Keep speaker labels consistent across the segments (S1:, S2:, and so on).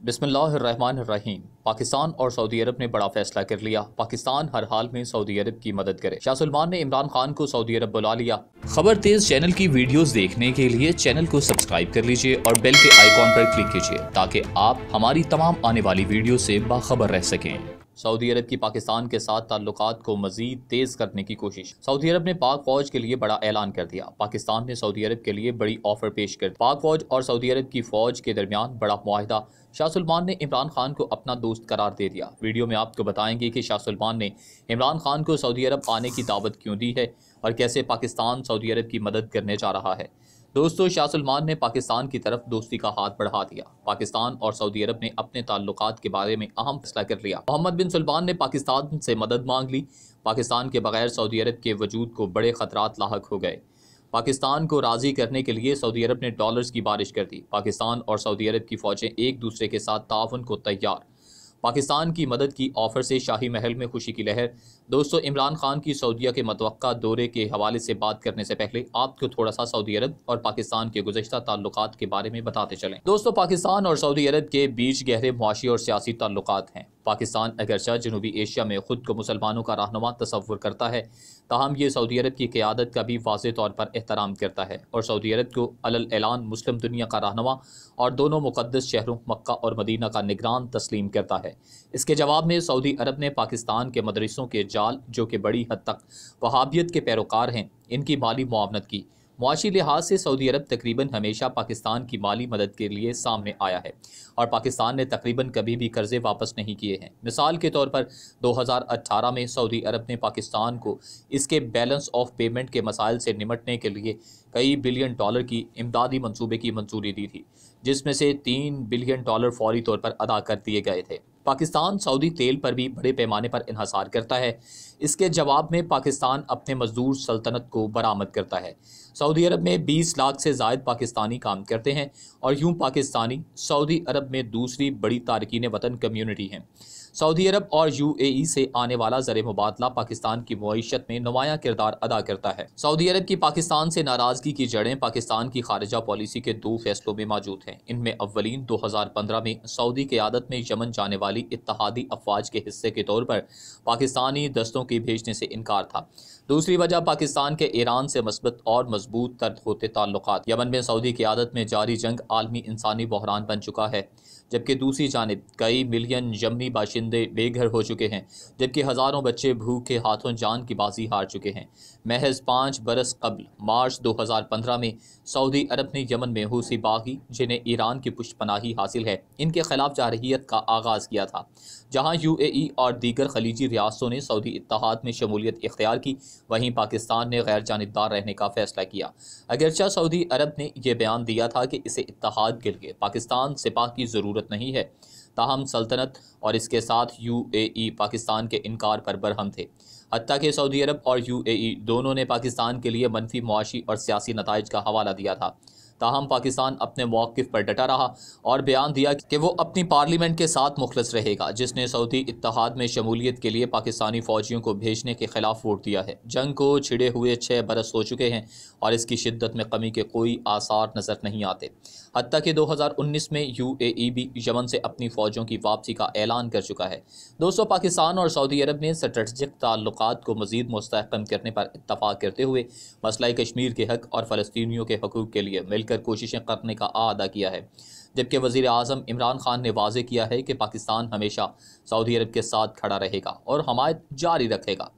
S1: बिस्मिल्लाहिर्रहमानिर्रहीम। पाकिस्तान और सऊदी अरब ने बड़ा फैसला कर लिया। पाकिस्तान हर हाल में सऊदी अरब की मदद करे। शाह सलमान ने इमरान खान को सऊदी अरब बुला लिया। खबर तेज चैनल की वीडियोस देखने के लिए चैनल को सब्सक्राइब कर लीजिए और बेल के आइकॉन पर क्लिक कीजिए ताकि आप हमारी तमाम आने वाली वीडियो ऐसी बाखबर रह सकें। सऊदी अरब की पाकिस्तान के साथ ताल्लुक को मजीद तेज करने की कोशिश। सऊदी अरब ने पाक फौज के लिए बड़ा ऐलान कर दिया। पाकिस्तान ने सऊदी अरब के लिए बड़ी ऑफ़र पेश कर पाक फौज और सऊदी अरब की फौज के दरमियान बड़ा माहिदा शाह सलमान ने इमरान खान को अपना दोस्त करार दे दिया। वीडियो में आपको बताएँगे कि शाह सलमान ने इमरान खान को सऊदी अरब आने की दावत क्यों दी है और कैसे पाकिस्तान सऊदी अरब की मदद करने जा रहा है। दोस्तों, शाह सलमान ने पाकिस्तान की तरफ़ दोस्ती का हाथ बढ़ा दिया। पाकिस्तान और सऊदी अरब ने अपने ताल्लुक के बारे में अहम फैसला कर लिया। मोहम्मद बिन सलमान ने पाकिस्तान से मदद मांग ली। पाकिस्तान के बगैर सऊदी अरब के वजूद को बड़े खतरात लाक हो गए। पाकिस्तान को राज़ी करने के लिए सऊदी अरब ने डॉलर्स की बारिश कर दी। पाकिस्तान और सऊदी अरब की फ़ौजें एक दूसरे के साथ ताउन को तैयार। पाकिस्तान की मदद की ऑफ़र से शाही महल में खुशी की लहर। दोस्तों, इमरान खान की सऊदीया के मतवक़ा दौरे के हवाले से बात करने से पहले आपको थोड़ा सा सऊदी अरब और पाकिस्तान के गुजशत ताल्लुक के बारे में बताते चलें। दोस्तों, पाकिस्तान और सऊदी अरब के बीच गहरे मुआशी और सियासी ताल्लुक हैं। पाकिस्तान अगरचा जनूबी एशिया में ख़ुद को मुसलमानों का रहनुमा तस्वुर करता है। ताहम ये सऊदी अरब की क़्यादत का भी वाज तौर पर एहतराम करता है और सऊदी अरब को अलैलान मुस्लिम दुनिया का रहनुमा और दोनों मुकदस शहरों मक्का और मदीना का निगरान तस्लीम करता है। इसके जवाब में सऊदी अरब ने पाकिस्तान के मदरसों के जाल, जो कि बड़ी हद तक वहाबियत के पैरोकार हैं, इनकी माली मुआवनत की। मुआशी लिहाज से सऊदी अरब तकरीबन हमेशा पाकिस्तान की माली मदद के लिए सामने आया है और पाकिस्तान ने तकरीबन कभी भी कर्जे वापस नहीं किए हैं। मिसाल के तौर पर 2018 में सऊदी अरब ने पाकिस्तान को इसके बैलेंस ऑफ़ पेमेंट के मसाइल से निमटने के लिए कई बिलियन डॉलर की इमदादी मनसूबे की मंजूरी दी थी, जिसमें से तीन बिलियन डॉलर फौरी तौर पर अदा कर दिए गए थे। पाकिस्तान सऊदी तेल पर भी बड़े पैमाने पर इन्हसार करता है। इसके जवाब में पाकिस्तान अपने मजदूर सल्तनत को बरामद करता है। सऊदी अरब में 20 लाख से जायद पाकिस्तानी काम करते हैं और यूँ पाकिस्तानी, सऊदी अरब में दूसरी बड़ी तारकिन वतन कम्यूनिटी हैं। सऊदी अरब और यूएई से आने वाला जर मुबादला पाकिस्तान की मीशत में नुमाया किरदार अदा करता है। सऊदी अरब की पाकिस्तान से नाराज़गी की जड़ें पाकिस्तान की खारजा पॉलिसी के दो फैसलों में मौजूद हैं। इनमें अवलिन दो हज़ार पंद्रह में सऊदी की आदत में यमन जाने वाली इतिहादी अफवाज के हिस्से के तौर पर पाकिस्तानी दस्तों के भेजने से इनकार था। दूसरी वजह, पाकिस्तान के ईरान से मस्बत और मज़बूत तर्द होते ताल्लुक यमन में सऊदी की आदत में जारी जंग आलमी इंसानी बहरान बन चुका है, जबकि दूसरी जानब, कई मिलियन यमनी बाशिंदे बेघर हो चुके हैं, जबकि हज़ारों बच्चे भूख के हाथों जान की बाजी हार चुके हैं। महज पाँच बरस कबल, मार्च 2015 में सऊदी अरब ने यमन में हूसी बागी, जिन्हें ईरान की पुष्पनाही हासिल है। इनके खिलाफ जारहीत का आगाज़ किया था। जहाँ यू ए और दीगर खलीजी रियासतों ने सऊदी इतिहाद में शमूलियत इख्तियार की, वहीं पाकिस्तान ने गैर जानबदार रहने का फैसला किया। अगरचा सऊदी अरब ने यह बयान दिया था कि इसे इतिहाद के लिए पाकिस्तान सिपा की ज़रूरत नहीं है। ताहम सल्तनत और इसके साथ यू ए पाकिस्तान के इनकार पर बरहम थे। हती कि सऊदी अरब और यू ए दोनों ने पाकिस्तान के लिए मनफी, मुआशी और सियासी नतज का हवाला दिया था। ताहम पाकिस्तान अपने मौक़ पर डटा रहा और बयान दिया कि वो अपनी पार्लियामेंट के साथ मुखलस रहेगा, जिसने सऊदी इतिहाद में शमूलियत के लिए पाकिस्तानी फ़ौजियों को भेजने के ख़िलाफ़ वोट दिया है। जंग को छिड़े हुए छः बरस हो चुके हैं और इसकी शिद्दत में कमी के कोई आसार नज़र नहीं आते। हती कि दो हज़ार उन्नीस में यू ए ई भी यमन से अपनी फ़ौजों की वापसी का ऐलान कर चुका है। दोस्तों पाकिस्तान और सऊदी अरब ने स्ट्रेटजिक ताल्लुक को मजीद मुस्तकम करने पर इतफ़ाक़ करते हुए मसला कश्मीर के हक और फ़लस्तियों के हकूक़ के लिए मिलकर कोशिशें करने का आदा किया है। जबकि वज़ी अजम इमरान खान ने वाजे किया है कि पाकिस्तान हमेशा सऊदी अरब के साथ खड़ा रहेगा और हमायत जारी रखेगा।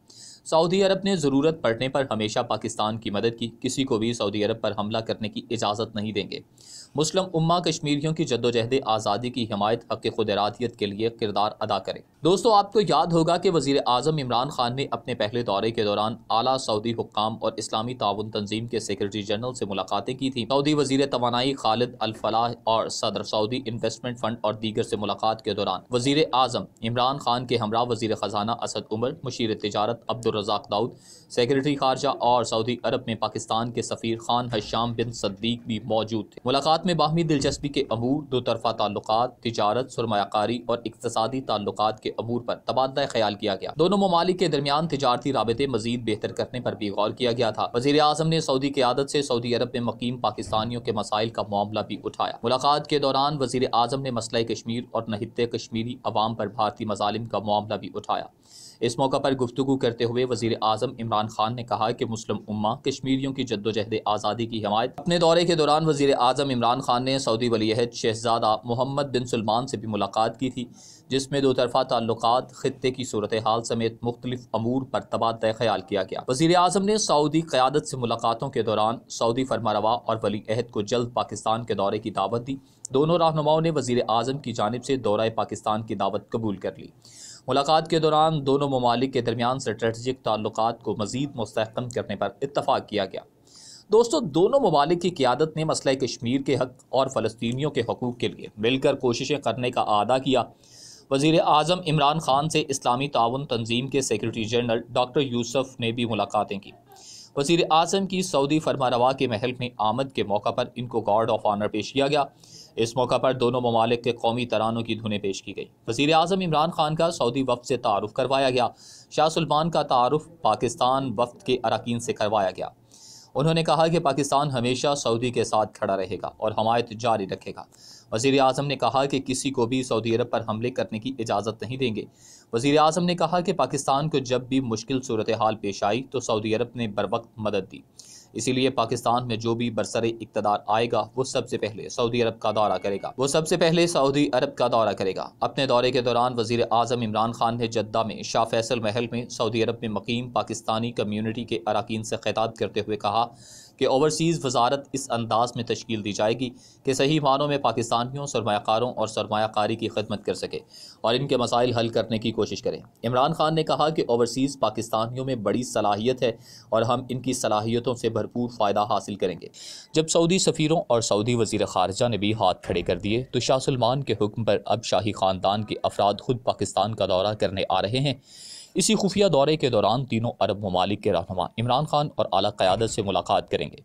S1: सऊदी अरब ने ज़रूरत पड़ने पर हमेशा पाकिस्तान की मदद की, किसी को भी सऊदी अरब पर हमला करने की इजाज़त नहीं देंगे। मुस्लिम उम्मा कश्मीरियों की जद्दोजहद आज़ादी की हमायत, हक खुद इरादियत के लिए किरदार अदा करे। दोस्तों, आपको याद होगा कि वज़ी अजम इमरान खान ने अपने पहले दौरे के दौरान आला सऊदी हुकाम और इस्लामी ताउन तंजीम के सेक्रेटरी जनरल से मुलाकातें की थी। सऊदी वज़ीर तोानाई खालिद अलफलाह और सदर सऊदी इन्वेस्टमेंट फंड और दीगर से मुलाकात के दौरान वज़ीर अजम इमरान खान के हमरा वज़ीर ख़जाना असद उमर, मुशीर तजारत अब्दुलरजाक दाऊद, सेक्रेटरी खारजा और सऊदी अरब में पाकिस्तान के सफ़ीर खान हशाम बिन सद्दीक भी मौजूद थे। मुलाकात मुलाकात में बाहमी दिलचस्पी के अमूर दो तरफा ताल्लुक तजारत सरमाकारी और इकतदी ताल्लुक के अमूर पर तबादला ख्याल किया गया। दोनों ममालिक के दरमियान तजारती रबते मजीद बेहतर करने पर भी गौर किया गया था। वजी अजम ने सऊदी क्यादत से सऊदी अरब में मकीम पाकिस्तानियों के मसाइल का मामला भी उठाया। मुलाकात के दौरान वजी अजम ने मसला कश्मीर और नहित कश्मीरी अवाम पर भारतीय मजालिम का मामला भी उठाया। इस मौका पर गुफ्तु करते हुए वज़ीर अजम इमरान खान ने कहा कि मुस्लिम उम्मा कश्मीरियों की जद्दोजहद आज़ादी की हमायत। अपने दौरे के दौरान वज़ीर अजम इमरान खान ने सऊदी वलीहद शहजादा मोहम्मद बिन सलमान से भी मुलाकात की थी, जिसमें दो तरफा ताल्लुक खत्े की सूरत हाल समेत मुख्तलिफ़ अमूर पर तबादला ख्याल किया गया। वजी अजम ने सऊदी क़्यादत से मुलाकातों के दौरान सऊदी फरमारवा और वली अहद को जल्द पाकिस्तान के दौरे की दावत दी। दोनों रहनुमाओं ने वजी अजम की जानब से दौरा पाकिस्तान की दावत कबूल कर ली। मुलाकात के दौरान दोनों ममालिक के दरमियान स्ट्रेटजिक ताल्लुक को मजीद मुस्तकम करने पर इतफाक़ किया गया। दोस्तों, दोनों ममालिक की क्यादत ने मसला कश्मीर के हक और फ़लस्तियों के हकूक़ के लिए मिलकर कोशिशें करने का आदा किया। वज़ी अजम इमरान खान से इस्लामी ताउन तंजीम के सेक्रटरी जनरल डॉक्टर यूसुफ ने भी मुलाकातें की। वज़ी अजम की सऊदी फरमा के महल में आमद के मौका पर इनको गार्ड ऑफ़ ऑनर पेश किया गया। इस मौका पर दोनों ममालिक के कौमी तरानों की धुनें पेश की गई। वज़ी अजम इमरान खान का सऊदी वफ़ से तारफ़ करवाया गया। शाह सलमान का तारफ़ पाकिस्तान वफ़ के अरकान से करवाया गया। उन्होंने कहा कि पाकिस्तान हमेशा सऊदी के साथ खड़ा रहेगा और हमायत जारी रखेगा। वज़ीर अजम ने कहा कि किसी को भी सऊदी अरब पर हमले करने की इजाज़त नहीं देंगे। वज़ी अजम ने कहा कि पाकिस्तान को जब भी मुश्किल सूरत हाल पेश आई तो सऊदी अरब ने बर वक्त मदद दी। इसीलिए पाकिस्तान में जो भी बरसर इकतदार आएगा, वो सबसे पहले सऊदी अरब का दौरा करेगा। वो सबसे पहले सऊदी अरब का दौरा करेगा। अपने दौरे के दौरान वज़ीर आज़म इमरान खान ने जद्दा में शाह फैसल महल में सऊदी अरब में मकीम पाकिस्तानी कम्यूनिटी के अरकान से खिताब करते हुए कहा कि ओवरसीज़ वजारत इस अंदाज में तश्कील दी जाएगी कि सही मानों में पाकिस्तानियों सरमाकारों और सरमाकारी की खदमत कर सके और इनके मसाइल हल करने की कोशिश करें। इमरान खान ने कहा कि ओवरसीज़ पाकिस्तानियों में बड़ी सलाहियत है और हम इनकी सलाहियतों से भरपूर फ़ायदा हासिल करेंगे। जब सऊदी सफ़ीरों और सऊदी वजी ख़ारजा ने भी हाथ खड़े कर दिए तो शाह सलमान के हुक्म पर अब शाही ख़ानदान के अफराद खुद पाकिस्तान का दौरा करने आ रहे हैं। इसी खुफिया दौरे के दौरान तीनों अरब ममालिक के रहनुमा इमरान खान और अली क़्यादत से मुलाकात करेंगे।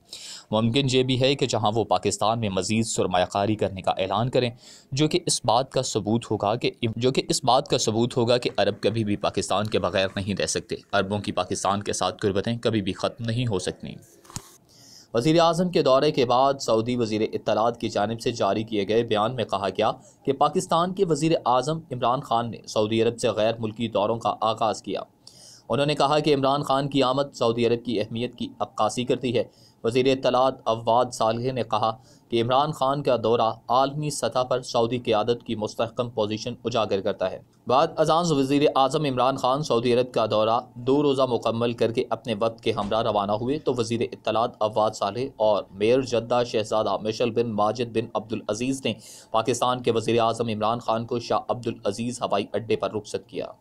S1: मुमकिन ये भी है कि जहाँ वो पाकिस्तान में मज़ीद सरमाकारी करने का ऐलान करें, जो कि इस बात का सबूत होगा कि जो कि इस बात का सबूत होगा कि अरब कभी भी पाकिस्तान के बगैर नहीं रह सकते। अरबों की पाकिस्तान के साथ गुर्बतें कभी भी ख़त्म नहीं हो सकती। वज़ी अजम के दौरे के बाद सऊदी वज़ीर इतलात की जानब से जारी किए गए बयान में कहा गया कि पाकिस्तान के वज़ीर अजम इमरान खान ने सऊदी अरब से गैर मुल्की दौरों का आगाज़ किया। उन्होंने कहा कि इमरान खान की आमद सऊदी अरब की अहमियत की अक्कासी करती है। वज़ी इतलात अववाद सालह ने कहा कि इमरान खान का दौरा आलमी सतह पर सऊदी क्यादत की मुस्तकम पोजीशन उजागर करता है। बाद अजान वज़ी अजम इमरान खान सऊदी अरब का दौरा दो रोज़ा मुकम्मल करके अपने वक्त के हमरा रवाना हुए तो वज़ी इतलात अववाद सालह और मेयर जद्दा शहजादा Mishal bin Majid bin Abdul Aziz ने पाकिस्तान के वज़ी अजम इमरान खान को शाह अब्दुल अज़ीज़ हवाई अड्डे पर रुखसत किया।